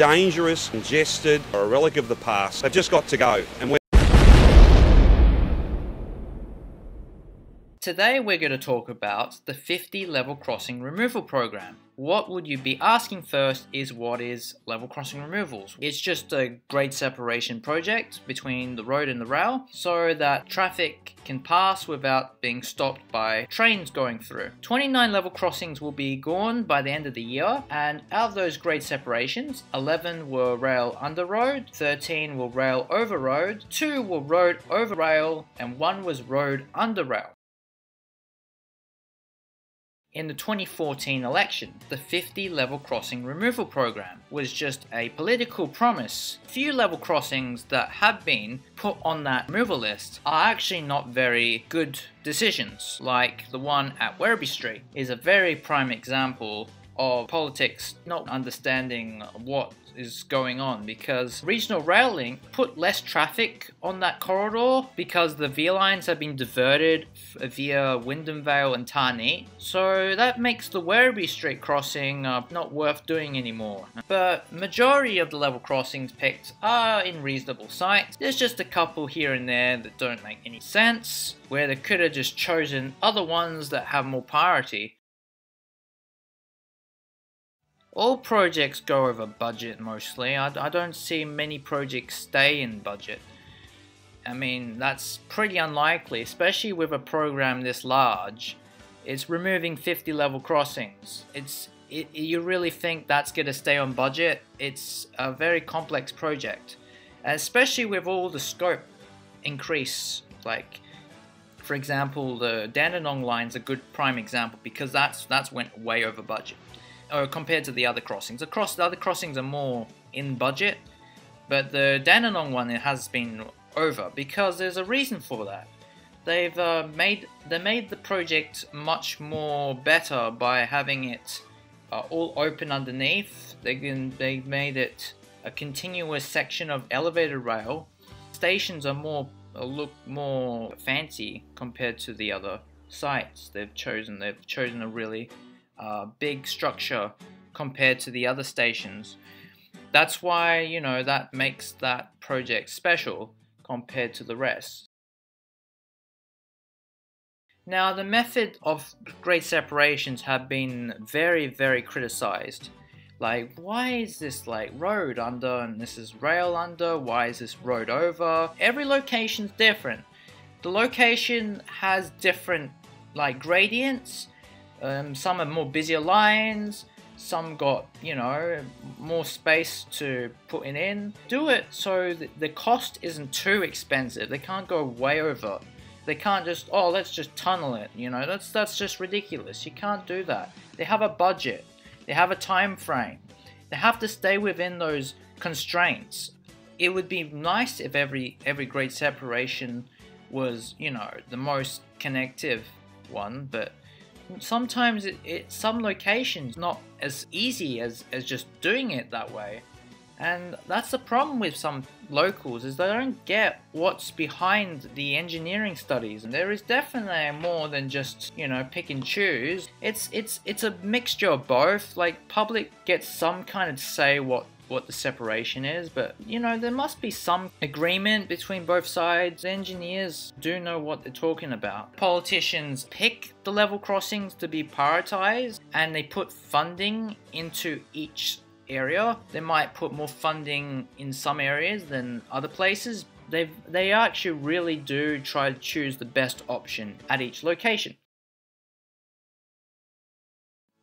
dangerous, congested, or a relic of the past. They've just got to go. And Today we're going to talk about the 50 level crossing removal program. What would you be asking first is what is level crossing removals? It's just a grade separation project between the road and the rail so that traffic can pass without being stopped by trains going through. 29 level crossings will be gone by the end of the year and out of those grade separations, 11 were rail under road, 13 were rail over road, 2 were road over rail and 1 was road under rail. In the 2014 election, the 50 level crossing removal program was just a political promise. Few level crossings that have been put on that removal list are actually not very good decisions, like the one at Werribee Street is a very prime example of politics not understanding what is going on because regional rail link put less traffic on that corridor because the V lines have been diverted via Wyndham Vale and Tarneit. So that makes the Werribee Street crossing uh, not worth doing anymore. But majority of the level crossings picked are in reasonable sites. There's just a couple here and there that don't make any sense where they could have just chosen other ones that have more priority. All projects go over budget mostly. I, I don't see many projects stay in budget. I mean, that's pretty unlikely, especially with a program this large. It's removing 50 level crossings. It's it, you really think that's going to stay on budget? It's a very complex project, especially with all the scope increase. Like, for example, the Dandenong line's a good prime example because that's that's went way over budget or compared to the other crossings. Across the other crossings are more in budget, but the Dandenong one it has been over because there's a reason for that. They've uh, made they made the project much more better by having it uh, all open underneath. They can, they made it a continuous section of elevated rail. Stations are more uh, look more fancy compared to the other sites they've chosen. They've chosen a really uh, big structure compared to the other stations. That's why, you know, that makes that project special compared to the rest. Now, the method of grade separations have been very, very criticized. Like, why is this like road under and this is rail under? Why is this road over? Every location's different. The location has different like gradients um, some are more busier lines, some got, you know, more space to put in. in. Do it so the cost isn't too expensive. They can't go way over. They can't just, oh, let's just tunnel it, you know, that's, that's just ridiculous. You can't do that. They have a budget. They have a time frame. They have to stay within those constraints. It would be nice if every every grade separation was, you know, the most connective one, but sometimes it, it, some locations not as easy as, as just doing it that way. And that's the problem with some locals is they don't get what's behind the engineering studies. And there is definitely more than just, you know, pick and choose. It's it's it's a mixture of both. Like public gets some kind of say what what the separation is, but you know, there must be some agreement between both sides. Engineers do know what they're talking about. Politicians pick the level crossings to be prioritized and they put funding into each area. They might put more funding in some areas than other places. They they actually really do try to choose the best option at each location.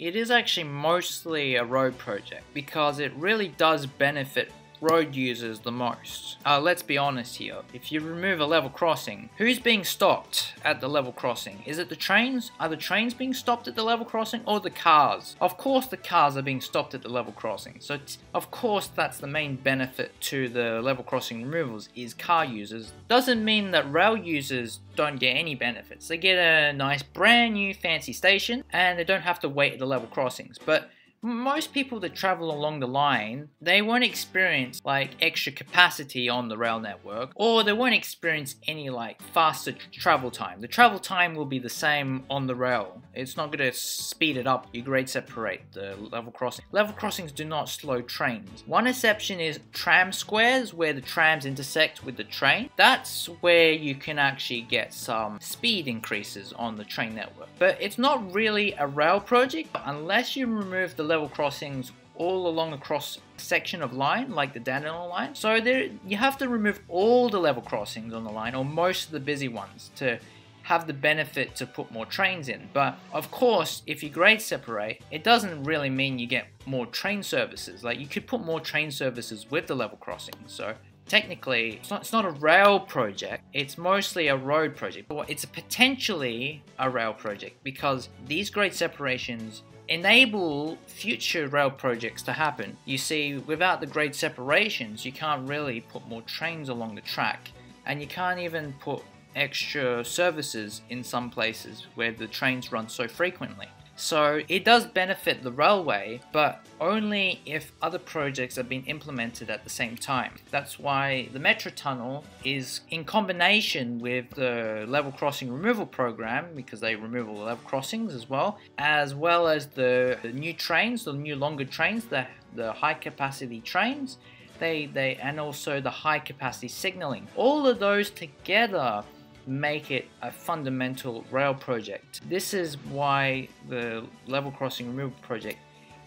It is actually mostly a road project because it really does benefit road users the most. Uh, let's be honest here, if you remove a level crossing, who's being stopped at the level crossing? Is it the trains? Are the trains being stopped at the level crossing or the cars? Of course the cars are being stopped at the level crossing, so of course that's the main benefit to the level crossing removals is car users. Doesn't mean that rail users don't get any benefits. They get a nice brand new fancy station and they don't have to wait at the level crossings, but most people that travel along the line they won't experience like extra capacity on the rail network or they won't experience any like faster travel time. The travel time will be the same on the rail. It's not going to speed it up. You grade separate the level crossing. Level crossings do not slow trains. One exception is tram squares where the trams intersect with the train. That's where you can actually get some speed increases on the train network. But it's not really a rail project unless you remove the level crossings all along across section of line, like the Dandenong line. So there, you have to remove all the level crossings on the line, or most of the busy ones, to have the benefit to put more trains in. But of course, if you grade separate, it doesn't really mean you get more train services. Like you could put more train services with the level crossings. So technically, it's not, it's not a rail project, it's mostly a road project. But it's a potentially a rail project because these grade separations enable future rail projects to happen. You see, without the grade separations, you can't really put more trains along the track, and you can't even put extra services in some places where the trains run so frequently. So it does benefit the railway, but only if other projects are being implemented at the same time. That's why the Metro Tunnel is in combination with the level crossing removal program, because they remove all the level crossings as well, as well as the, new trains, the new longer trains, the, the high capacity trains. They, they, and also the high capacity signaling. All of those together make it a fundamental rail project. This is why the level crossing removal project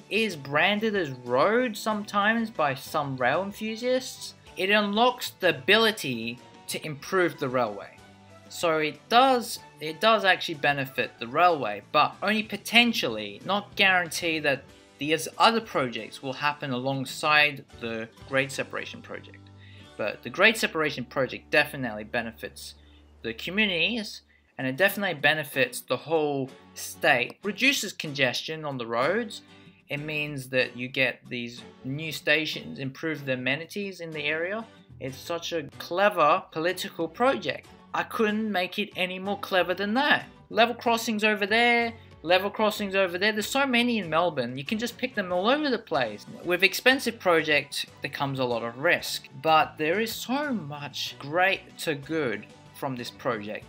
is branded as road sometimes by some rail enthusiasts. It unlocks the ability to improve the railway. So it does it does actually benefit the railway, but only potentially, not guarantee that these other projects will happen alongside the grade separation project. But the grade separation project definitely benefits the communities and it definitely benefits the whole state. Reduces congestion on the roads. It means that you get these new stations, improve the amenities in the area. It's such a clever political project. I couldn't make it any more clever than that. Level crossings over there, level crossings over there. There's so many in Melbourne. You can just pick them all over the place. With expensive projects, there comes a lot of risk, but there is so much great to good from this project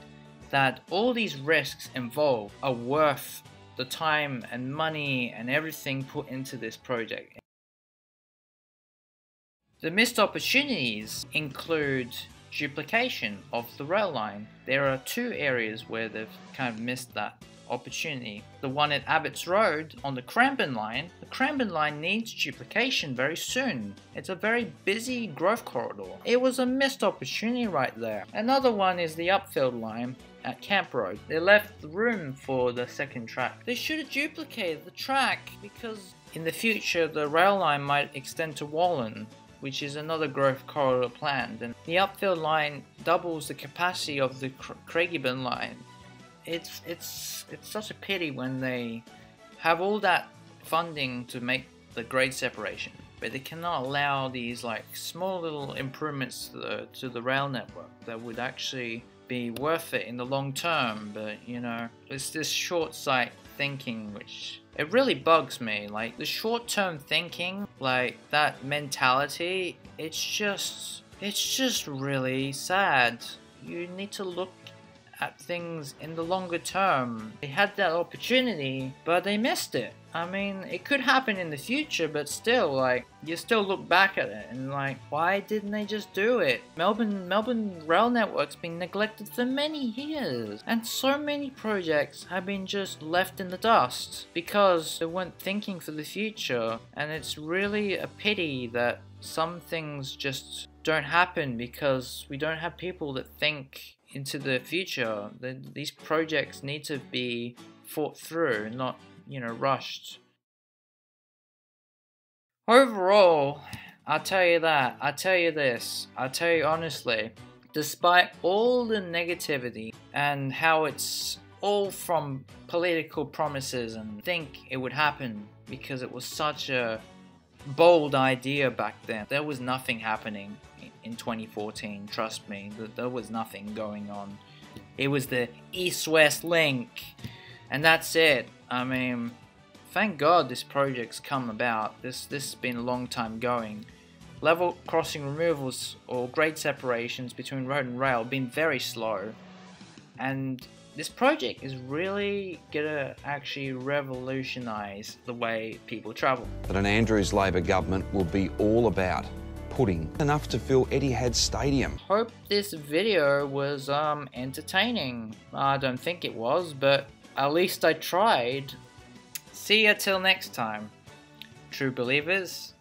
that all these risks involved are worth the time and money and everything put into this project. The missed opportunities include duplication of the rail line. There are two areas where they've kind of missed that opportunity. The one at Abbotts Road on the Cranbourne line, the Cranbourne line needs duplication very soon. It's a very busy growth corridor. It was a missed opportunity right there. Another one is the Upfield line at Camp Road. They left room for the second track. They should have duplicated the track because in the future the rail line might extend to Wollert which is another growth corridor planned. And the Upfield line doubles the capacity of the Craigieburn line it's it's it's such a pity when they have all that funding to make the grade separation, but they cannot allow these like small little improvements to the, to the rail network that would actually be worth it in the long term. But you know, it's this short sight thinking which it really bugs me. Like the short term thinking, like that mentality, it's just it's just really sad. You need to look at things in the longer term. They had that opportunity, but they missed it. I mean, it could happen in the future, but still, like, you still look back at it and like, why didn't they just do it? Melbourne, Melbourne rail network's been neglected for many years, and so many projects have been just left in the dust because they weren't thinking for the future, and it's really a pity that some things just don't happen because we don't have people that think into the future. The, these projects need to be thought through, not you know rushed. Overall, I'll tell you that. I'll tell you this. I'll tell you honestly. Despite all the negativity and how it's all from political promises and think it would happen because it was such a bold idea back then. There was nothing happening in 2014, trust me. There was nothing going on. It was the East West link, and that's it. I mean, thank God this project's come about. This this has been a long time going. Level crossing removals or grade separations between road and rail have been very slow, and this project is really gonna actually revolutionize the way people travel. That an Andrews Labor government will be all about putting enough to fill Etihad Stadium. Hope this video was um entertaining. I don't think it was, but at least I tried. See ya till next time. True believers,